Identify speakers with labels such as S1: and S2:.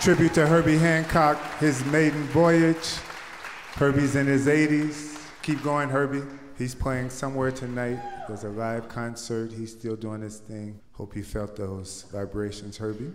S1: Tribute to Herbie Hancock, his maiden voyage. Herbie's in his 80s. Keep going, Herbie. He's playing somewhere tonight. There's a live concert. He's still doing his thing. Hope you felt those vibrations, Herbie.